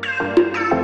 Música